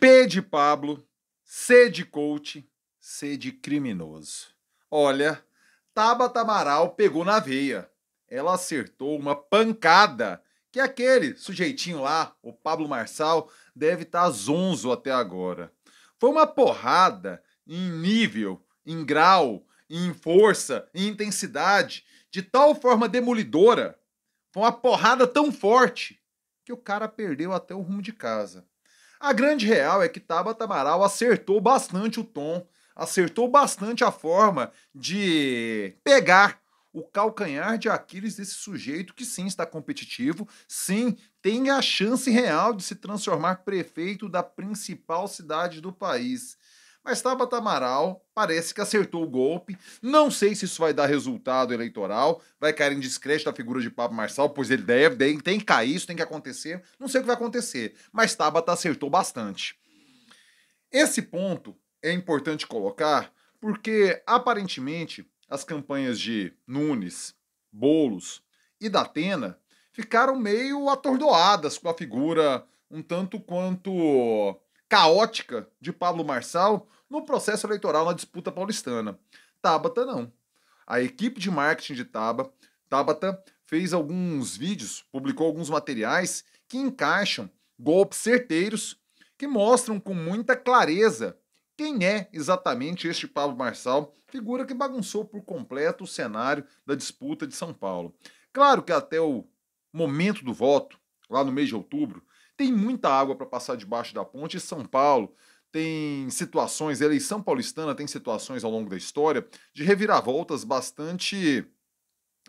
P de Pablo, C de coach, C de criminoso. Olha, Tabata Amaral pegou na veia. Ela acertou uma pancada que aquele sujeitinho lá, o Pablo Marçal, deve estar tá zonzo até agora. Foi uma porrada em nível, em grau, em força, em intensidade, de tal forma demolidora. Foi uma porrada tão forte que o cara perdeu até o rumo de casa. A grande real é que Tabata Amaral acertou bastante o tom, acertou bastante a forma de pegar o calcanhar de Aquiles desse sujeito que sim está competitivo, sim tem a chance real de se transformar prefeito da principal cidade do país. Mas Tabata Amaral parece que acertou o golpe. Não sei se isso vai dar resultado eleitoral, vai cair em descrédito a figura de Pablo Marçal, pois ele deve, tem que cair, isso tem que acontecer. Não sei o que vai acontecer, mas Tabata acertou bastante. Esse ponto é importante colocar porque, aparentemente, as campanhas de Nunes, Bolos e Datena ficaram meio atordoadas com a figura um tanto quanto caótica de Pablo Marçal no processo eleitoral na disputa paulistana. Tabata não. A equipe de marketing de Taba, Tabata fez alguns vídeos, publicou alguns materiais que encaixam golpes certeiros que mostram com muita clareza quem é exatamente este Pablo Marçal, figura que bagunçou por completo o cenário da disputa de São Paulo. Claro que até o momento do voto, lá no mês de outubro, tem muita água para passar debaixo da ponte e São Paulo tem situações, a eleição paulistana tem situações ao longo da história de reviravoltas bastante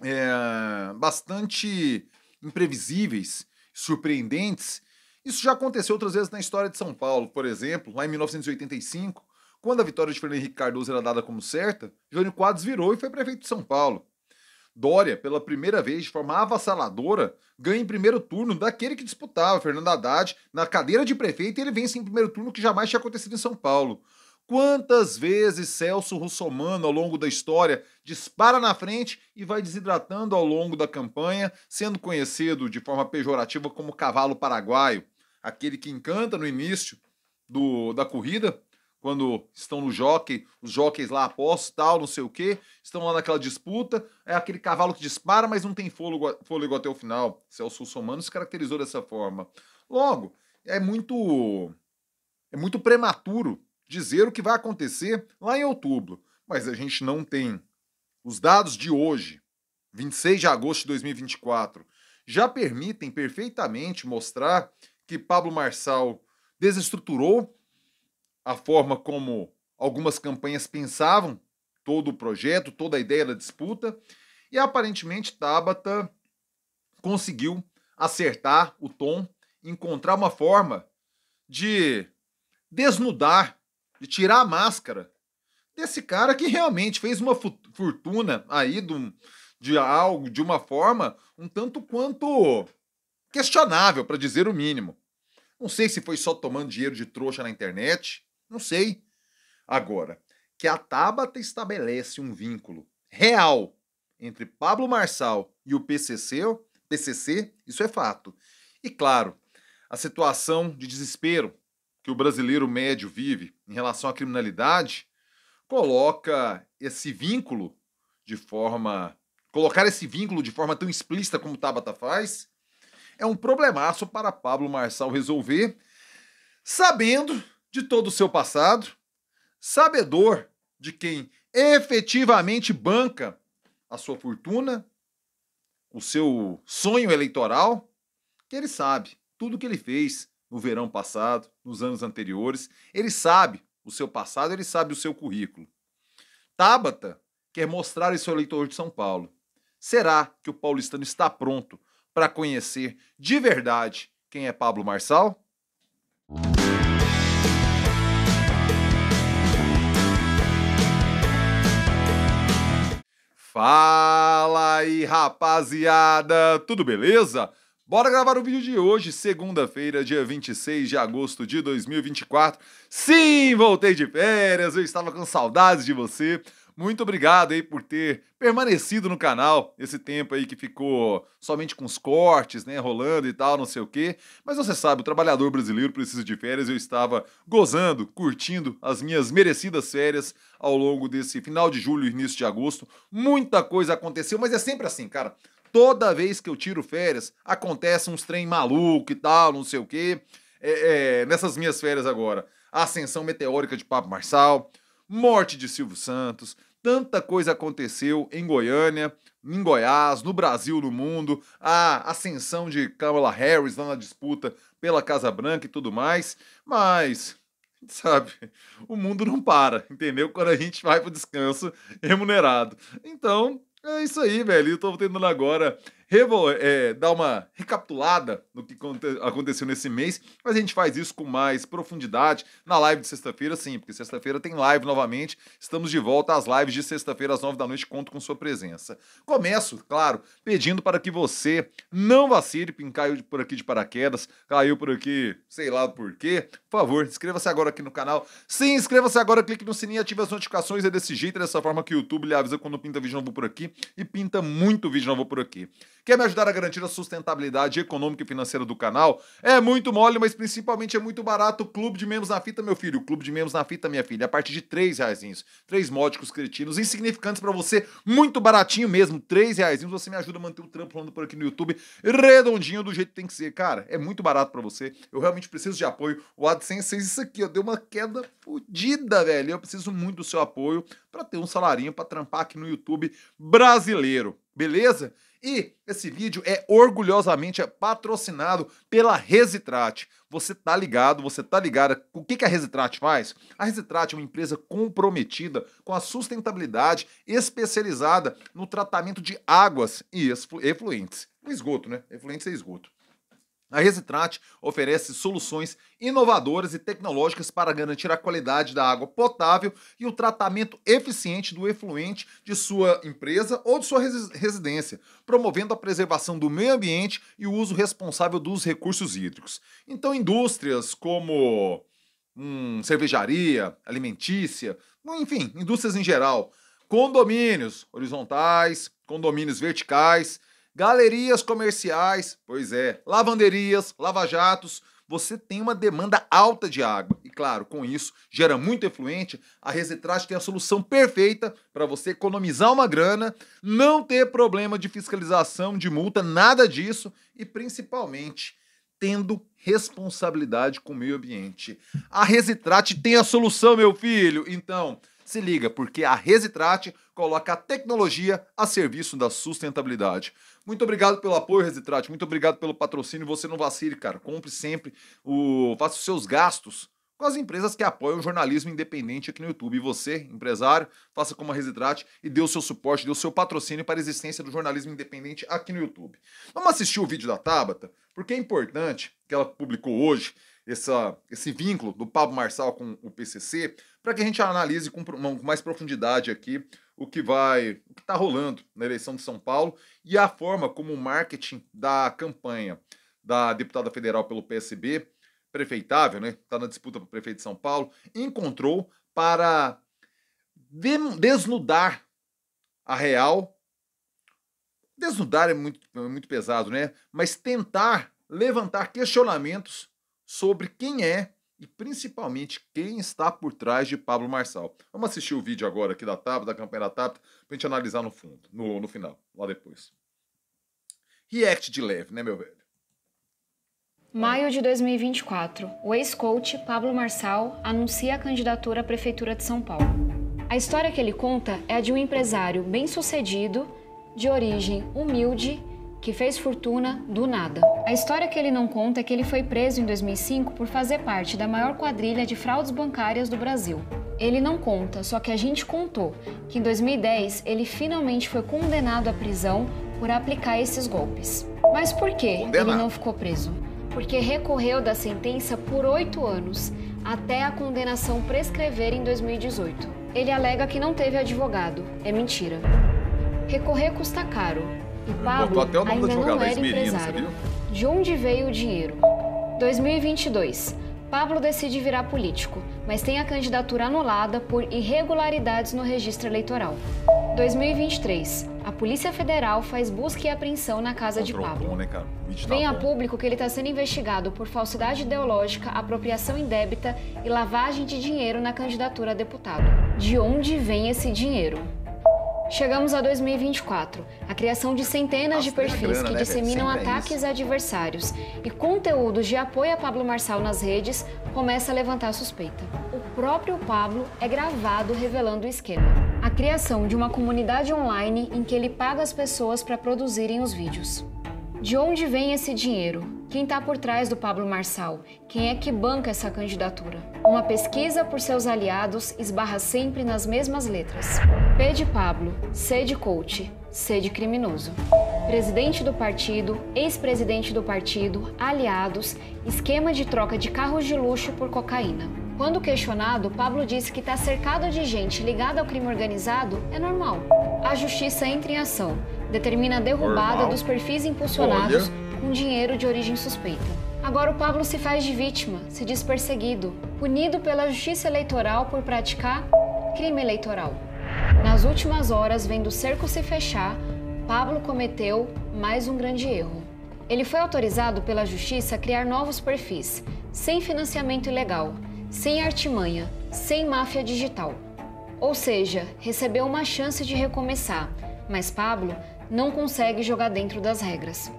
é, bastante imprevisíveis, surpreendentes. Isso já aconteceu outras vezes na história de São Paulo. Por exemplo, lá em 1985, quando a vitória de Fernando Henrique Cardoso era dada como certa, Jânio Quadros virou e foi prefeito de São Paulo. Dória, pela primeira vez, de forma avassaladora, ganha em primeiro turno daquele que disputava, Fernando Haddad, na cadeira de prefeito, e ele vence em primeiro turno, que jamais tinha acontecido em São Paulo. Quantas vezes Celso Russomano, ao longo da história, dispara na frente e vai desidratando ao longo da campanha, sendo conhecido de forma pejorativa como cavalo paraguaio, aquele que encanta no início do, da corrida, quando estão no jockey, os jockeys lá apostos, tal, não sei o que, estão lá naquela disputa, é aquele cavalo que dispara, mas não tem fôlego, fôlego até o final. Celso Somano se caracterizou dessa forma. Logo, é muito é muito prematuro dizer o que vai acontecer lá em outubro, mas a gente não tem os dados de hoje, 26 de agosto de 2024, já permitem perfeitamente mostrar que Pablo Marçal desestruturou a forma como algumas campanhas pensavam todo o projeto, toda a ideia da disputa, e aparentemente Tabata conseguiu acertar o tom, encontrar uma forma de desnudar, de tirar a máscara desse cara que realmente fez uma fortuna aí de, de algo, de uma forma um tanto quanto questionável, para dizer o mínimo. Não sei se foi só tomando dinheiro de trouxa na internet, não sei. Agora, que a Tabata estabelece um vínculo real entre Pablo Marçal e o PCC, PCC, isso é fato. E claro, a situação de desespero que o brasileiro médio vive em relação à criminalidade coloca esse vínculo de forma colocar esse vínculo de forma tão explícita como Tabata faz é um problemaço para Pablo Marçal resolver, sabendo de todo o seu passado, sabedor de quem efetivamente banca a sua fortuna, o seu sonho eleitoral, que ele sabe tudo que ele fez no verão passado, nos anos anteriores, ele sabe o seu passado, ele sabe o seu currículo. Tabata quer mostrar isso ao eleitor de São Paulo. Será que o paulistano está pronto para conhecer de verdade quem é Pablo Marçal? Fala aí, rapaziada! Tudo beleza? Bora gravar o vídeo de hoje, segunda-feira, dia 26 de agosto de 2024. Sim, voltei de férias, eu estava com saudades de você. Muito obrigado aí por ter permanecido no canal esse tempo aí que ficou somente com os cortes, né, rolando e tal, não sei o quê. Mas você sabe, o trabalhador brasileiro precisa de férias. Eu estava gozando, curtindo as minhas merecidas férias ao longo desse final de julho e início de agosto. Muita coisa aconteceu, mas é sempre assim, cara. Toda vez que eu tiro férias, acontece uns trem maluco e tal, não sei o quê. É, é, nessas minhas férias agora, a ascensão meteórica de Pablo Marçal, morte de Silvio Santos, tanta coisa aconteceu em Goiânia, em Goiás, no Brasil, no mundo, a ascensão de Kamala Harris lá na disputa pela Casa Branca e tudo mais, mas sabe, o mundo não para, entendeu? Quando a gente vai pro descanso remunerado. Então, é isso aí, velho. Eu tô tentando agora é, dar uma recapitulada no que aconteceu nesse mês, mas a gente faz isso com mais profundidade na live de sexta-feira, sim, porque sexta-feira tem live novamente. Estamos de volta às lives de sexta-feira às nove da noite, conto com sua presença. Começo, claro, pedindo para que você não vacile, caiu por aqui de paraquedas, caiu por aqui, sei lá por quê. Por favor, inscreva-se agora aqui no canal. Sim, inscreva-se agora, clique no sininho, ative as notificações. É desse jeito, dessa forma que o YouTube lhe avisa quando pinta vídeo novo por aqui e pinta muito vídeo novo por aqui. Quer me ajudar a garantir a sustentabilidade econômica e financeira do canal? É muito mole, mas principalmente é muito barato. Clube de Membros na Fita, meu filho. Clube de Membros na Fita, minha filha. A partir de três reais. Três módicos cretinos, insignificantes para você. Muito baratinho mesmo. Três reais. Você me ajuda a manter o trampo rolando por aqui no YouTube. Redondinho do jeito que tem que ser. Cara, é muito barato para você. Eu realmente preciso de apoio. O AdSense fez isso aqui, ó. Deu uma queda fodida, velho. Eu preciso muito do seu apoio para ter um salarinho para trampar aqui no YouTube brasileiro. Beleza? E esse vídeo é orgulhosamente patrocinado pela Resitrate. Você tá ligado, você tá ligada. O que, a Resitrate faz? A Resitrate é uma empresa comprometida com a sustentabilidade, especializada no tratamento de águas e efluentes. Esgoto, né? Efluentes é esgoto. A Resitrate oferece soluções inovadoras e tecnológicas para garantir a qualidade da água potável e o tratamento eficiente do efluente de sua empresa ou de sua residência, promovendo a preservação do meio ambiente e o uso responsável dos recursos hídricos. Então, indústrias como hum, cervejaria, alimentícia, enfim, indústrias em geral, condomínios horizontais, condomínios verticais Galerias comerciais, pois é, lavanderias, lava-jatos, você tem uma demanda alta de água. E claro, com isso, gera muito efluente. A Resitrate tem a solução perfeita para você economizar uma grana, não ter problema de fiscalização, de multa, nada disso e principalmente tendo responsabilidade com o meio ambiente. A Resitrate tem a solução, meu filho. Então, se liga, porque a Resitrate coloca a tecnologia a serviço da sustentabilidade. Muito obrigado pelo apoio, Resitrate. Muito obrigado pelo patrocínio. Você não vacile, cara. Compre sempre, o... faça os seus gastos com as empresas que apoiam o jornalismo independente aqui no YouTube. E você, empresário, faça como a Resitrate e dê o seu suporte, dê o seu patrocínio para a existência do jornalismo independente aqui no YouTube. Vamos assistir o vídeo da Tabata, porque é importante que ela publicou hoje essa, esse vínculo do Pablo Marçal com o PCC, para que a gente analise com, mais profundidade aqui o que vai, o que está rolando na eleição de São Paulo e a forma como o marketing da campanha da deputada federal pelo PSB, prefeitável, né, está na disputa para prefeito de São Paulo, encontrou para desnudar a real. Desnudar é muito, é muito pesado, né? Mas tentar levantar questionamentos sobre quem é e principalmente quem está por trás de Pablo Marçal. Vamos assistir o vídeo agora aqui da TAP, da campanha da TAP, para a gente analisar no fundo, no, no final, lá depois. React de leve, né, meu velho? Maio de 2024, o ex-coach Pablo Marçal anuncia a candidatura à Prefeitura de São Paulo. A história que ele conta é a de um empresário bem-sucedido, de origem humilde que fez fortuna do nada. A história que ele não conta é que ele foi preso em 2005 por fazer parte da maior quadrilha de fraudes bancárias do Brasil. Ele não conta, só que a gente contou que em 2010 ele finalmente foi condenado à prisão por aplicar esses golpes. Mas por que ele não ficou preso? Porque recorreu da sentença por oito anos, até a condenação prescrever em 2018. Ele alega que não teve advogado. É mentira. Recorrer custa caro, Pablo até o nome ainda não era empresário. De onde veio o dinheiro? 2022. Pablo decide virar político, mas tem a candidatura anulada por irregularidades no registro eleitoral. 2023. A Polícia Federal faz busca e apreensão na casa de Pablo. Né, Vem a público que ele está sendo investigado por falsidade ideológica, apropriação indébita e lavagem de dinheiro na candidatura a deputado. De onde vem esse dinheiro? Chegamos a 2024, a criação de centenas Nossa, de perfis grana, que né, disseminam ataques a adversários e conteúdos de apoio a Pablo Marçal nas redes começa a levantar suspeita. O próprio Pablo é gravado revelando o esquema. A criação de uma comunidade online em que ele paga as pessoas para produzirem os vídeos. De onde vem esse dinheiro? Quem está por trás do Pablo Marçal? Quem é que banca essa candidatura? Uma pesquisa por seus aliados esbarra sempre nas mesmas letras. P de Pablo, C de coach, C de criminoso. Presidente do partido, ex-presidente do partido, aliados, esquema de troca de carros de luxo por cocaína. Quando questionado, Pablo disse que está cercado de gente ligada ao crime organizado é normal. A justiça entra em ação determina a derrubada Normal. dos perfis impulsionados Olha. Com dinheiro de origem suspeita. Agora o Pablo se faz de vítima, se diz perseguido, punido pela justiça eleitoral por praticar crime eleitoral. Nas últimas horas, vendo o cerco se fechar, Pablo cometeu mais um grande erro. Ele foi autorizado pela justiça a criar novos perfis, sem financiamento ilegal, sem artimanha, sem máfia digital. Ou seja, recebeu uma chance de recomeçar, mas Pablo não consegue jogar dentro das regras.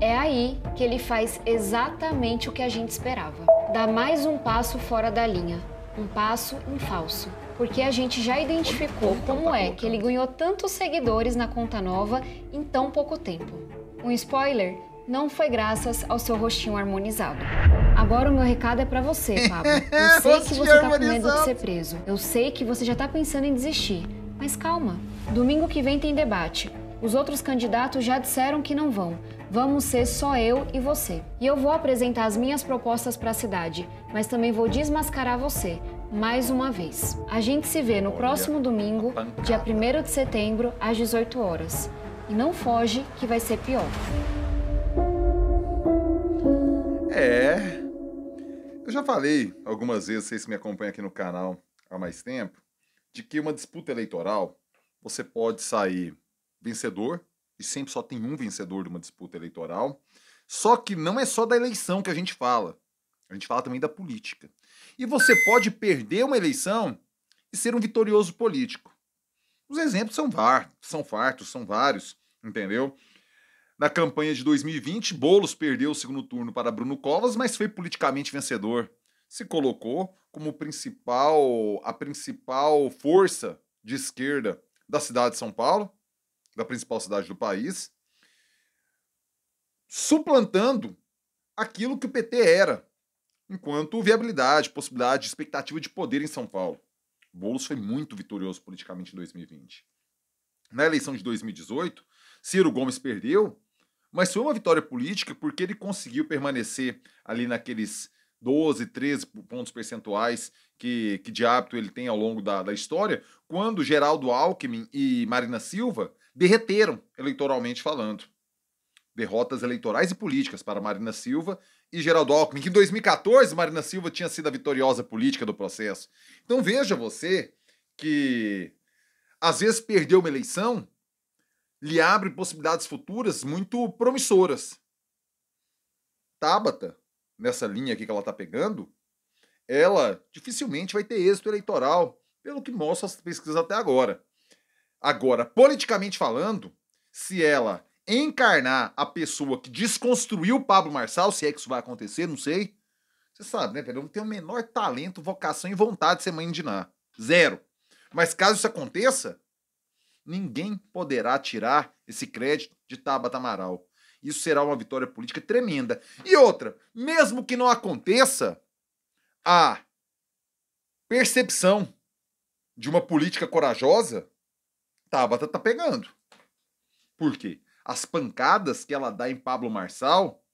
É aí que ele faz exatamente o que a gente esperava. Dá mais um passo fora da linha, um passo em falso. Porque a gente já identificou como é que ele ganhou tantos seguidores na conta nova em tão pouco tempo. Um spoiler não foi graças ao seu rostinho harmonizado. Agora o meu recado é para você, Pablo. Eu sei que você tá com medo de ser preso. Eu sei que você já tá pensando em desistir. Mas calma. Domingo que vem tem debate. Os outros candidatos já disseram que não vão. Vamos ser só eu e você. E eu vou apresentar as minhas propostas para a cidade, mas também vou desmascarar você, mais uma vez. A gente se vê no próximo domingo, dia 1 de setembro, às 18 horas. E não foge que vai ser pior. É. Eu já falei algumas vezes, vocês que me acompanham aqui no canal há mais tempo, de que uma disputa eleitoral você pode sair vencedor, e sempre só tem um vencedor de uma disputa eleitoral. Só que não é só da eleição que a gente fala. A gente fala também da política. E você pode perder uma eleição e ser um vitorioso político. Os exemplos são, var, são fartos, são vários, entendeu? Na campanha de 2020, Bolos perdeu o segundo turno para Bruno Covas, mas foi politicamente vencedor. Se colocou como principal, a principal força de esquerda da cidade de São Paulo da principal cidade do país, suplantando aquilo que o PT era, enquanto viabilidade, possibilidade, expectativa de poder em São Paulo. Boulos foi muito vitorioso politicamente em 2020. Na eleição de 2018, Ciro Gomes perdeu, mas foi uma vitória política porque ele conseguiu permanecer ali naqueles 12, 13 pontos percentuais que, que de hábito ele tem ao longo da, da história, quando Geraldo Alckmin e Marina Silva derreteram, eleitoralmente falando. Derrotas eleitorais e políticas para Marina Silva e Geraldo Alckmin, que em 2014 Marina Silva tinha sido a vitoriosa política do processo. Então veja você que às vezes perder uma eleição lhe abre possibilidades futuras muito promissoras. Tabata, nessa linha aqui que ela está pegando, ela dificilmente vai ter êxito eleitoral, pelo que mostram as pesquisas até agora. Agora, politicamente falando, se ela encarnar a pessoa que desconstruiu Pablo Marçal, se é que isso vai acontecer, não sei. Você sabe, né, velho? Não tenho o menor talento, vocação e vontade de ser mãe de Ná. Zero. Mas caso isso aconteça, ninguém poderá tirar esse crédito de Tabata Amaral. Isso será uma vitória política tremenda. E outra, mesmo que não aconteça, a percepção de uma política corajosa Tabata tá pegando. Por quê? As pancadas que ela dá em Pablo Marçal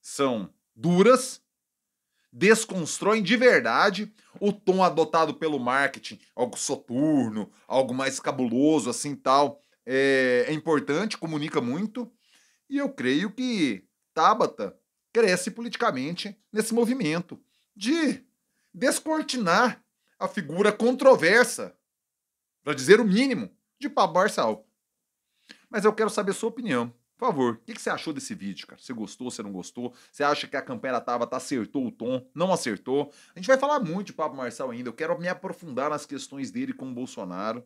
são duras, desconstroem de verdade o tom adotado pelo marketing, algo soturno, algo mais cabuloso, assim tal. É, é importante, comunica muito. E eu creio que Tabata cresce politicamente nesse movimento. de descortinar a figura controversa, para dizer o mínimo, de Pablo Marçal. Mas eu quero saber a sua opinião. Por favor, o que, você achou desse vídeo, cara? Você gostou, você não gostou? Você acha que a campanha tava, tá acertou o tom, não acertou? A gente vai falar muito de Pablo Marçal ainda. Eu quero me aprofundar nas questões dele com o Bolsonaro.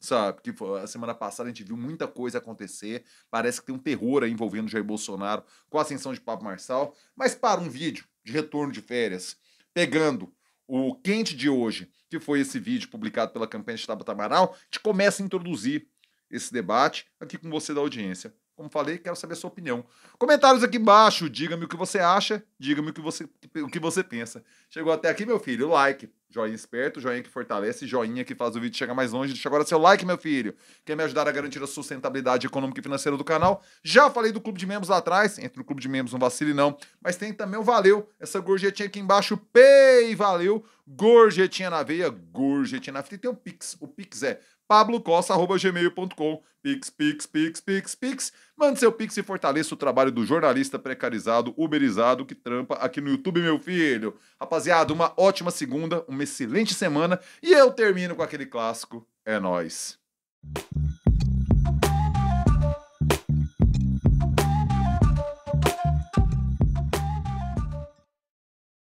Sabe, que a semana passada a gente viu muita coisa acontecer. Parece que tem um terror aí envolvendo Jair Bolsonaro com a ascensão de Pablo Marçal. Mas para um vídeo de retorno de férias, pegando o quente de hoje, que foi esse vídeo publicado pela campanha de Tabata Amaral, gente começa a introduzir esse debate aqui com você da audiência. Como falei, quero saber a sua opinião. Comentários aqui embaixo, diga-me o que você acha, diga-me o que você, o que você pensa. Chegou até aqui, meu filho, like. Joinha esperto, joinha que fortalece, joinha que faz o vídeo chegar mais longe. Deixa agora seu like, meu filho. Quer me ajudar a garantir a sustentabilidade econômica e financeira do canal? Já falei do clube de membros lá atrás. Entre no clube de membros, não vacile não. Mas tem também o Valeu. Essa gorjetinha aqui embaixo. Pay, valeu. Gorjetinha na veia, gorjetinha na fita. E tem o Pix. O Pix é pablocosta.gmail.com. Pix, pix, pix, pix, pix. Mande seu pix e fortaleça o trabalho do jornalista precarizado, uberizado, que trampa aqui no YouTube, meu filho. Rapaziada, uma ótima segunda, uma excelente semana. E eu termino com aquele clássico. É nós.